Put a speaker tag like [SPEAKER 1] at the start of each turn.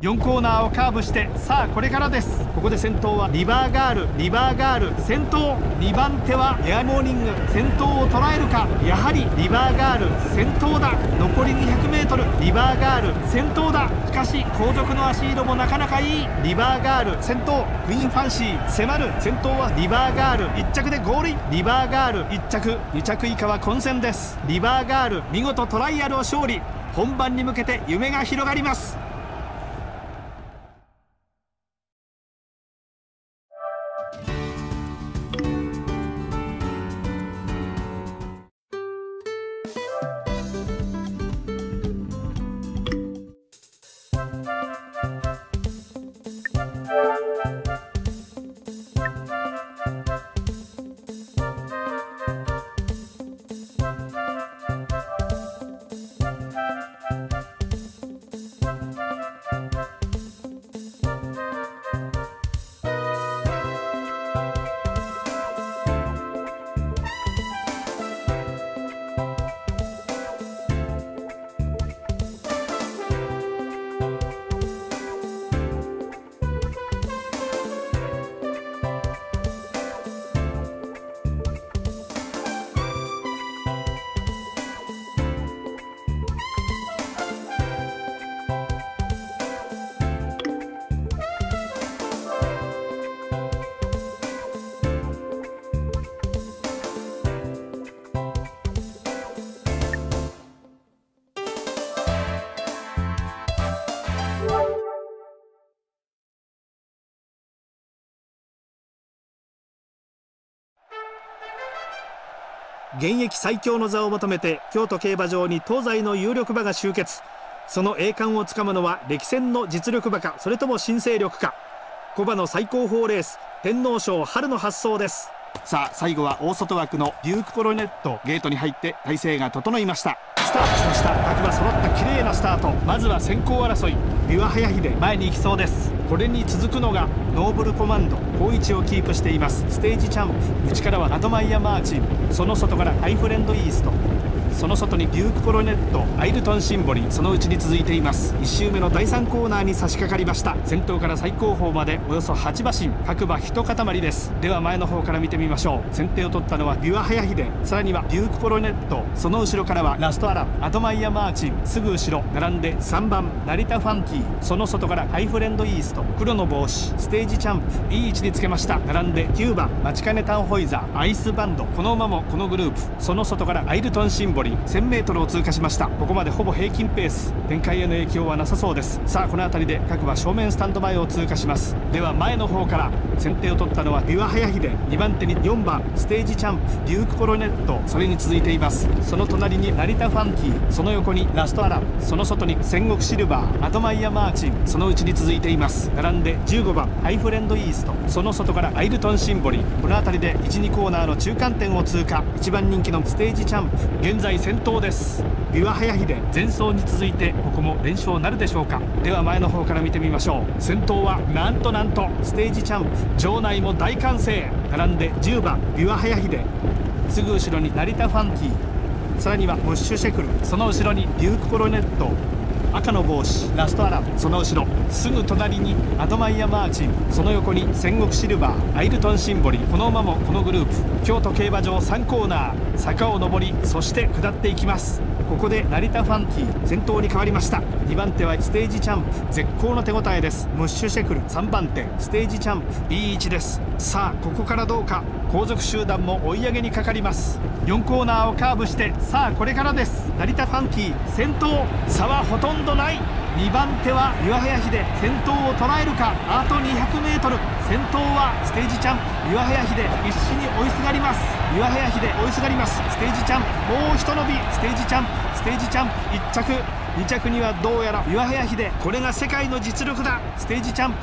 [SPEAKER 1] 4コーナーをカーブしてさあこれからです。ここで先頭はリバーガール。リバーガール。先頭2番手はエアモーニング。先頭を捉えるか。やはりリバーガール。先頭だ。残り 200m リバーガール。先頭だ。しかし後続の足色もなかなかいい。リバーガール。先頭クイーンファンシー。迫る。先頭はリバーガール。1着でゴールイン。リバーガール。1着。2着以下は混戦です。リバーガール。見事トライアルを勝利。本番に向けて夢が広がります。現役最強の座を求めて京都競馬場に東西の有力馬が集結。その栄冠をつかむのは歴戦の実力馬かそれとも新勢力か。古馬の最高峰レース天皇賞春の発走です。さあ最後は大外枠のデュークコロネットゲートに入って体勢が整いました。スタートしました。各馬揃った綺麗なスタート。まずは先行争い。ビワハヤヒデ前に行きそうです。これに続くのがノーブルコマンド好位置をキープしています。ステージチャンプ内からはアドマイヤマーチンその外からハイフレンドイースト。その外にデュークコロネットアイルトンシンボリその内に続いています。1周目の第3コーナーに差し掛かりました。先頭から最後方までおよそ8馬身各馬一塊です。では前の方から見てみましょう。先手を取ったのはビワハヤヒデさらにはデュークコロネットその後ろからはラストアランアドマイヤマーチン。すぐ後ろ並んで3番ナリタファンキー。その外からハイフレンドイースト黒の帽子ステージチャンプいい位置につけました。並んで9番マチカネタンホイザーアイスバンド。この馬もこのグループ。その外からアイルトンシンボリ。ン 1000m を通過しました。ここまでほぼ平均ペース。展開への影響はなさそうです。さあこの辺りで各馬正面スタンド前を通過します。では前の方から先手を取ったのはビワハヤヒデ。2番手に4番ステージチャンプデュークコロネット。それに続いています。その隣にナリタファンキー。その横にラストアラン。その外にセンゴクシルバーアドマイヤマーチン。その内に続いています。並んで15番ハイフレンドイースト。その外からアイルトンシンボリ。この辺りで12コーナーの中間点を通過。1番人気のステージチャンプ。現在先頭です。岩早秀。前走に続いてここも連勝なるでしょうか。では前の方から見てみましょう。先頭はなんとなんとステージチャンプ。場内も大歓声。並んで10番ビワハヤヒデ。すぐ後ろにナリタファンキー。さらにはムッシュシェクル。その後ろにデュークコロネット。赤の帽子ラストアランその後ろすぐ隣にアドマイヤマーチンその横にセンゴクシルバーアイルトンシンボリこの馬もこのグループ京都競馬場3コーナー坂を上りそして下っていきます。ここでナリタファンキー先頭に変わりました2番手はステージチャンプ絶好の手応えですムッシュシェクル3番手ステージチャンプいい位置です。さあここからどうか後続集団も追い上げにかかります。4コーナーをカーブしてさあこれからです。成田ファンキー先頭差はほとんど。ない。2番手は岩早秀先頭を捉えるか。あと 200m 先頭はステージチャン岩早秀必死に追いすがります。岩早秀追いすがります。ステージチャンもうひと伸び。ステージチャンステージチャン1着。2着にはどうやら岩早秀これが世界の実力だ。ステージチャン